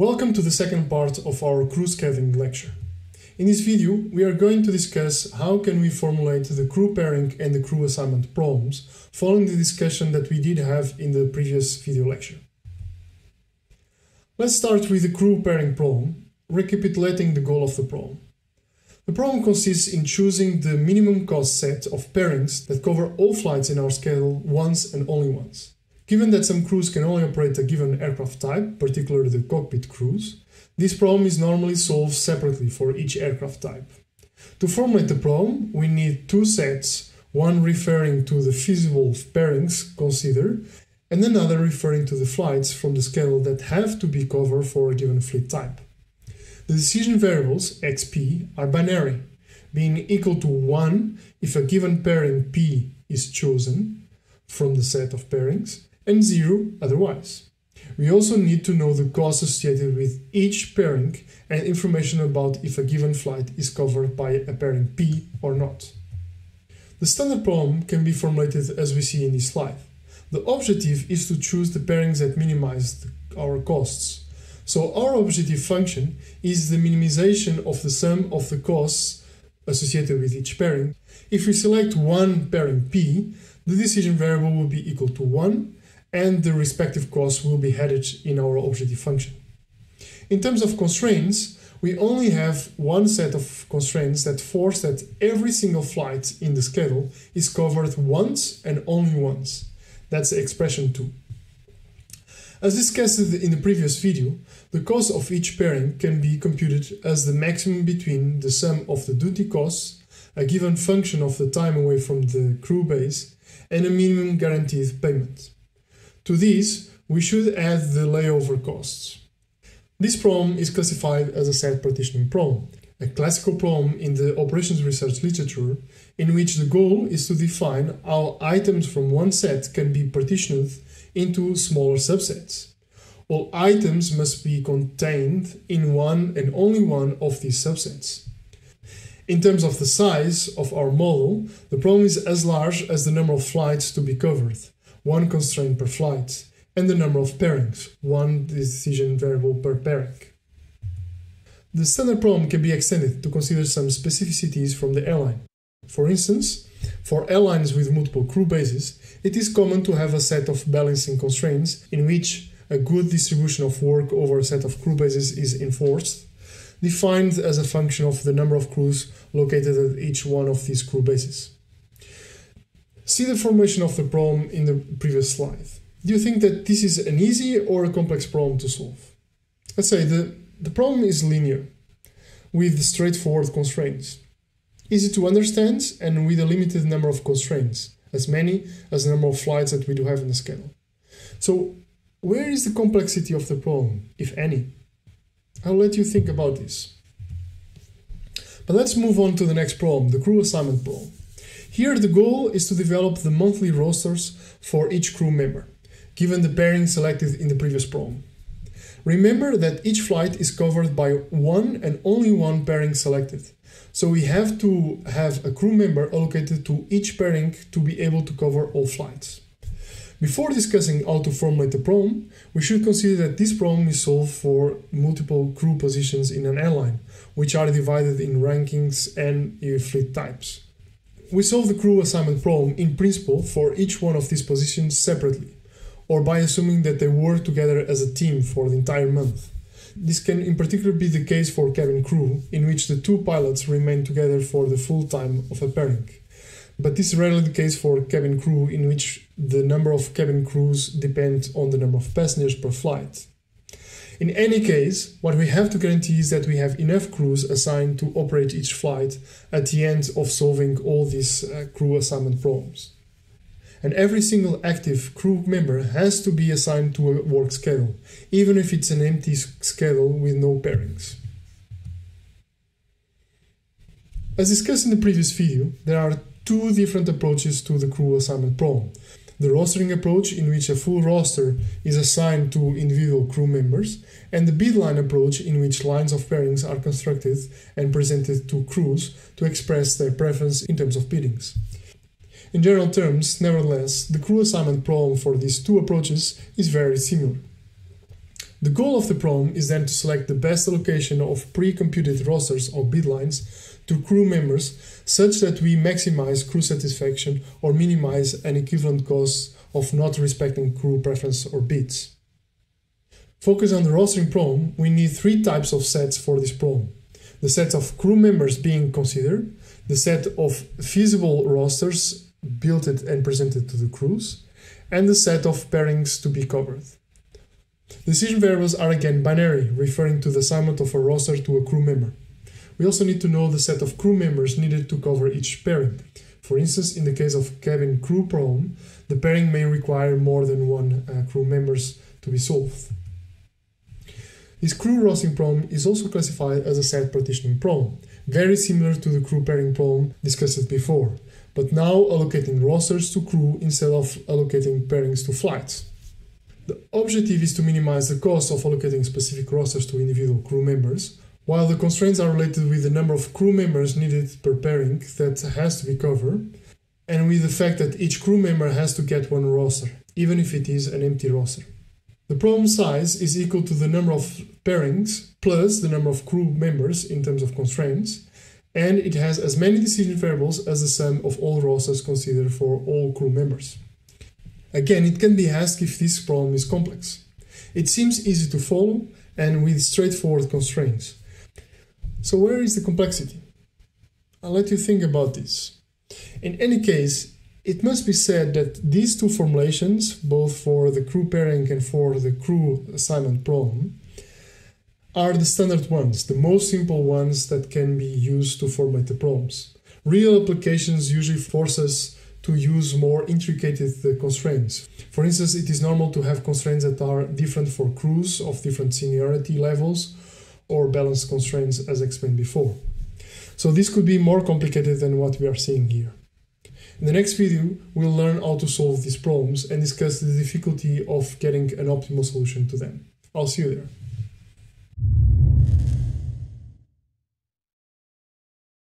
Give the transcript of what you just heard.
Welcome to the second part of our crew scheduling lecture. In this video, we are going to discuss how can we formulate the crew pairing and the crew assignment problems following the discussion that we did have in the previous video lecture. Let's start with the crew pairing problem, recapitulating the goal of the problem. The problem consists in choosing the minimum cost set of pairings that cover all flights in our schedule once and only once. Given that some crews can only operate a given aircraft type, particularly the cockpit crews, this problem is normally solved separately for each aircraft type. To formulate the problem, we need two sets, one referring to the feasible pairings considered, and another referring to the flights from the schedule that have to be covered for a given fleet type. The decision variables, xp, are binary, being equal to 1 if a given pairing p is chosen from the set of pairings, and zero otherwise. We also need to know the cost associated with each pairing and information about if a given flight is covered by a pairing P or not. The standard problem can be formulated as we see in this slide. The objective is to choose the pairings that minimize our costs. So our objective function is the minimization of the sum of the costs associated with each pairing. If we select one pairing P, the decision variable will be equal to 1 and the respective costs will be headed in our objective function. In terms of constraints, we only have one set of constraints that force that every single flight in the schedule is covered once and only once. That's expression 2. As discussed in the previous video, the cost of each pairing can be computed as the maximum between the sum of the duty costs, a given function of the time away from the crew base, and a minimum guaranteed payment. To this, we should add the layover costs. This problem is classified as a set partitioning problem, a classical problem in the operations research literature in which the goal is to define how items from one set can be partitioned into smaller subsets. All items must be contained in one and only one of these subsets. In terms of the size of our model, the problem is as large as the number of flights to be covered, one constraint per flight, and the number of pairings, one decision variable per pairing. The standard problem can be extended to consider some specificities from the airline. For instance, for airlines with multiple crew bases, it is common to have a set of balancing constraints in which a good distribution of work over a set of crew bases is enforced, defined as a function of the number of crews located at each one of these crew bases. See the formation of the problem in the previous slide. Do you think that this is an easy or a complex problem to solve? Let's say the, the problem is linear, with straightforward constraints. Easy to understand and with a limited number of constraints, as many as the number of flights that we do have in the schedule. So where is the complexity of the problem, if any? I'll let you think about this. But let's move on to the next problem, the crew assignment problem. Here the goal is to develop the monthly rosters for each crew member, given the pairing selected in the previous problem. Remember that each flight is covered by one and only one pairing selected. So we have to have a crew member allocated to each pairing to be able to cover all flights. Before discussing how to formulate the problem, we should consider that this problem is solved for multiple crew positions in an airline, which are divided in rankings and fleet types. We solve the crew assignment problem in principle for each one of these positions separately, or by assuming that they work together as a team for the entire month. This can in particular be the case for cabin crew, in which the two pilots remain together for the full time of a pairing. But this is rarely the case for cabin crew, in which the number of cabin crews depend on the number of passengers per flight. In any case, what we have to guarantee is that we have enough crews assigned to operate each flight at the end of solving all these uh, crew assignment problems. And every single active crew member has to be assigned to a work schedule, even if it's an empty schedule with no pairings. As discussed in the previous video, there are two different approaches to the crew assignment problem the rostering approach in which a full roster is assigned to individual crew members, and the bid line approach in which lines of pairings are constructed and presented to crews to express their preference in terms of biddings. In general terms, nevertheless, the crew assignment problem for these two approaches is very similar. The goal of the problem is then to select the best allocation of pre-computed rosters or bid lines to crew members such that we maximize crew satisfaction or minimize an equivalent cost of not respecting crew preference or bids. Focus on the rostering problem, we need three types of sets for this problem. The set of crew members being considered, the set of feasible rosters built and presented to the crews, and the set of pairings to be covered. Decision variables are again binary, referring to the assignment of a roster to a crew member. We also need to know the set of crew members needed to cover each pairing. For instance, in the case of cabin crew problem, the pairing may require more than one uh, crew members to be solved. This crew rostering problem is also classified as a set partitioning problem, very similar to the crew pairing problem discussed before, but now allocating rosters to crew instead of allocating pairings to flights. The objective is to minimize the cost of allocating specific rosters to individual crew members, while the constraints are related with the number of crew members needed per pairing that has to be covered, and with the fact that each crew member has to get one roster, even if it is an empty roster. The problem size is equal to the number of pairings plus the number of crew members in terms of constraints, and it has as many decision variables as the sum of all rosters considered for all crew members. Again, it can be asked if this problem is complex. It seems easy to follow and with straightforward constraints. So where is the complexity? I'll let you think about this. In any case, it must be said that these two formulations, both for the crew pairing and for the crew assignment problem, are the standard ones, the most simple ones that can be used to formulate the problems. Real applications usually force us to use more intricate uh, constraints. For instance, it is normal to have constraints that are different for crews of different seniority levels or balance constraints as explained before. So this could be more complicated than what we are seeing here. In the next video, we'll learn how to solve these problems and discuss the difficulty of getting an optimal solution to them. I'll see you there.